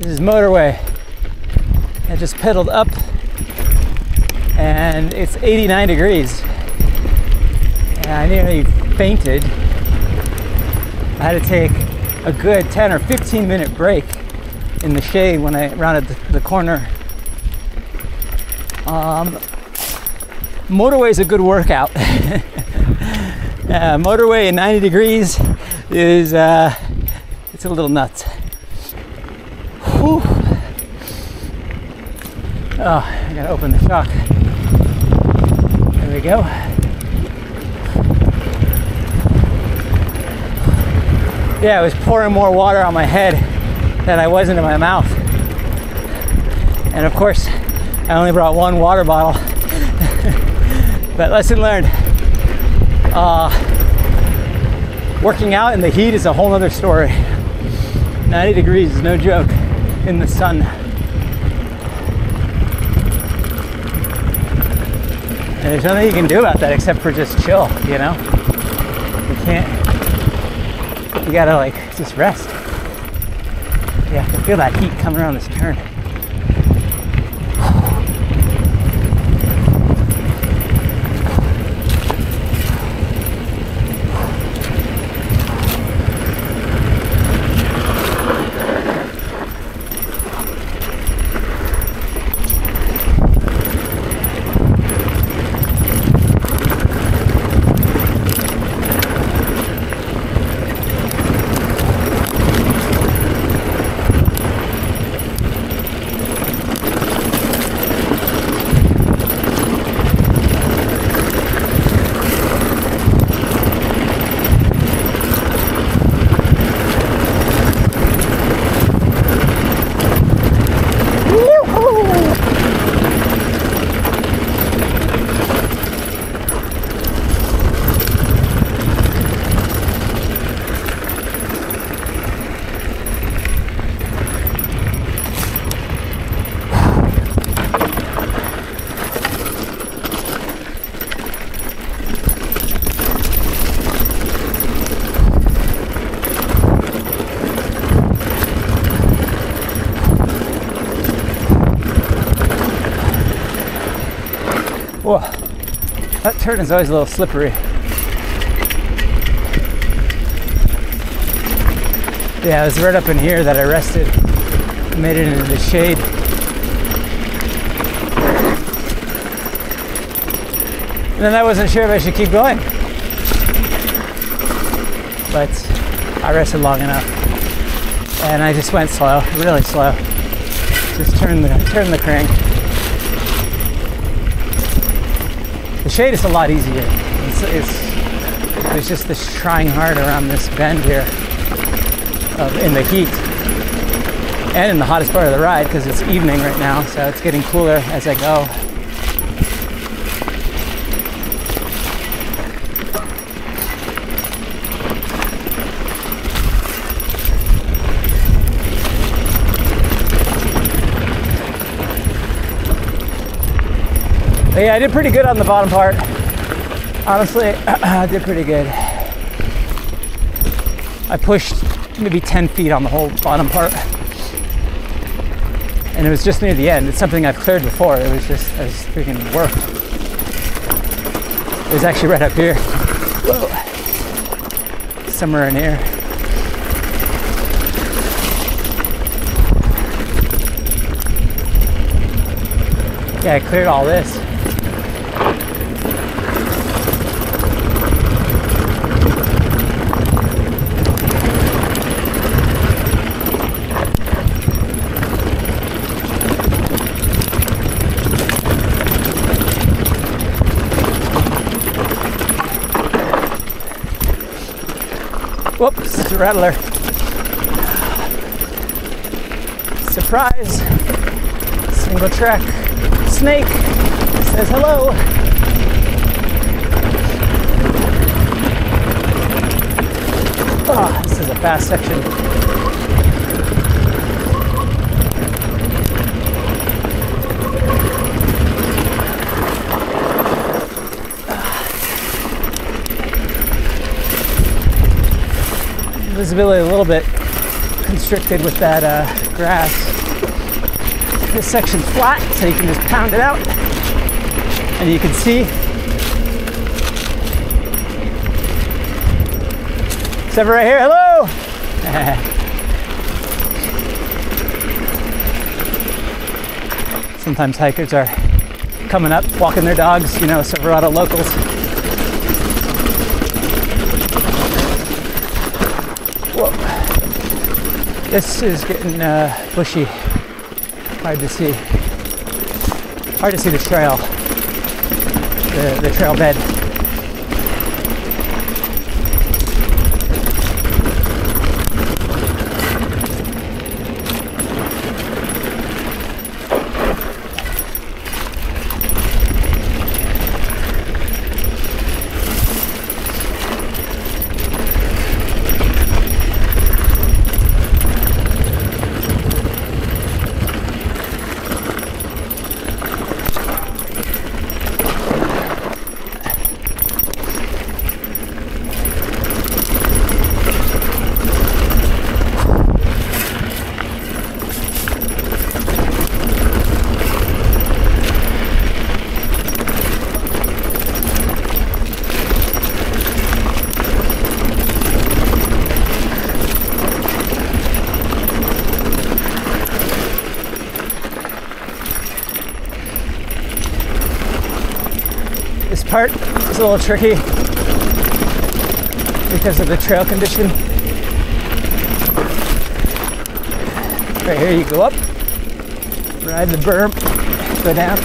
This is motorway. I just pedaled up and it's 89 degrees. And I nearly fainted. I had to take a good 10 or 15 minute break in the shade when I rounded the, corner. Um, motorway is a good workout. uh, motorway in 90 degrees is uh, it's a little nuts. Whew. Oh, I gotta open the shock. There we go. Yeah, I was pouring more water on my head than I was into my mouth. And of course, I only brought one water bottle. but lesson learned. Uh, working out in the heat is a whole other story. 90 degrees is no joke in the sun. And there's nothing you can do about that except for just chill, you know? You can't you gotta like just rest. You have to feel that heat coming around this turn. Whoa, that turn is always a little slippery. Yeah, it was right up in here that I rested, made it into the shade. And then I wasn't sure if I should keep going. But I rested long enough. And I just went slow, really slow. Just turn the turn the crank. The shade is a lot easier. It's, it's there's just this trying hard around this bend here of, in the heat and in the hottest part of the ride because it's evening right now, so it's getting cooler as I go. But yeah, I did pretty good on the bottom part. Honestly, I did pretty good. I pushed maybe 10 feet on the whole bottom part. And it was just near the end. It's something I've cleared before. It was just, I was freaking worked. It was actually right up here. Whoa. Somewhere in here. Yeah, I cleared all this. Whoops, it's a rattler. Surprise! Single track snake says hello. Oh, this is a fast section. Visibility a little bit constricted with that uh, grass. This section's flat, so you can just pound it out. And you can see for right here, hello! Sometimes hikers are coming up, walking their dogs, you know, Silverado locals. This is getting uh, bushy. Hard to see. Hard to see the trail, the, the trail bed. Part is a little tricky because of the trail condition. Right here, you go up, ride the berm, go down.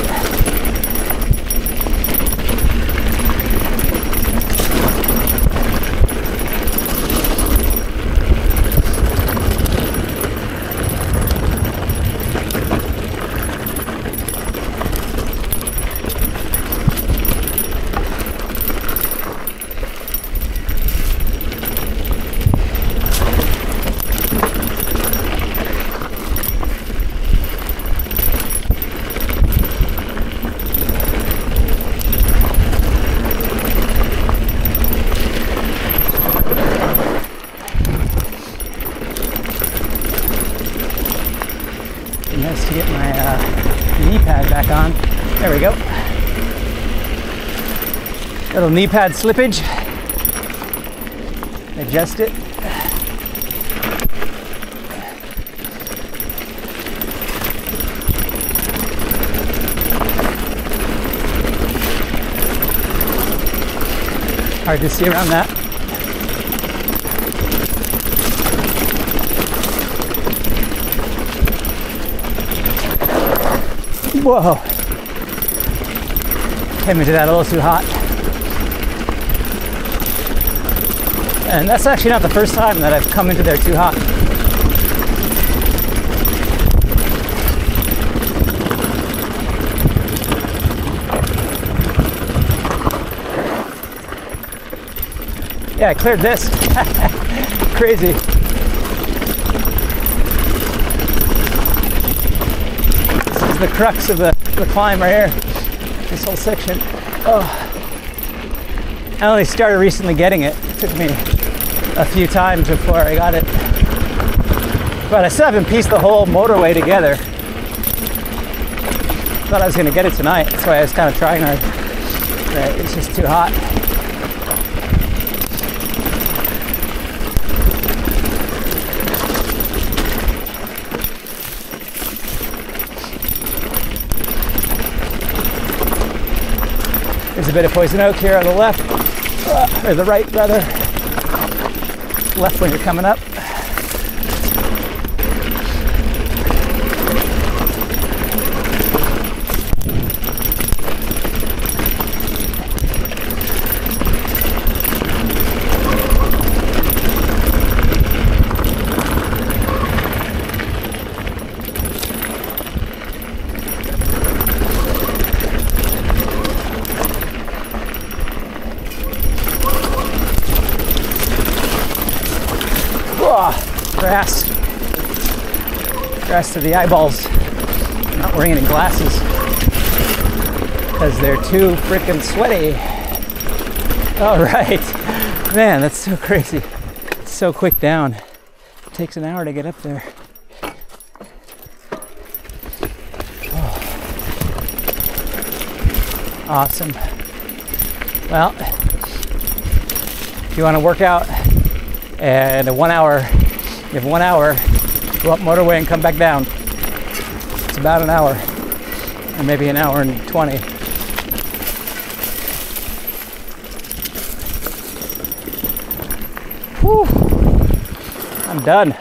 Be nice to get my uh, knee pad back on. There we go. Little knee pad slippage. Adjust it. Hard to see around that. Whoa. Came into that a little too hot. And that's actually not the first time that I've come into there too hot. Yeah, I cleared this. Crazy. This is the crux of the, the climb right here. This whole section. Oh. I only started recently getting it. It took me a few times before I got it. But I still haven't pieced the whole motorway together. Thought I was gonna get it tonight. That's why I was kind of trying hard. But it's just too hot. There's a bit of poison oak here on the left, uh, or the right rather. Left when you're coming up. grass. Grass to the eyeballs. I'm not wearing any glasses because they're too freaking sweaty. All right. Man, that's so crazy. It's so quick down. It takes an hour to get up there. Oh. Awesome. Well, if you want to work out and a one hour you have one hour, go up motorway and come back down. It's about an hour, or maybe an hour and 20. Whew. I'm done.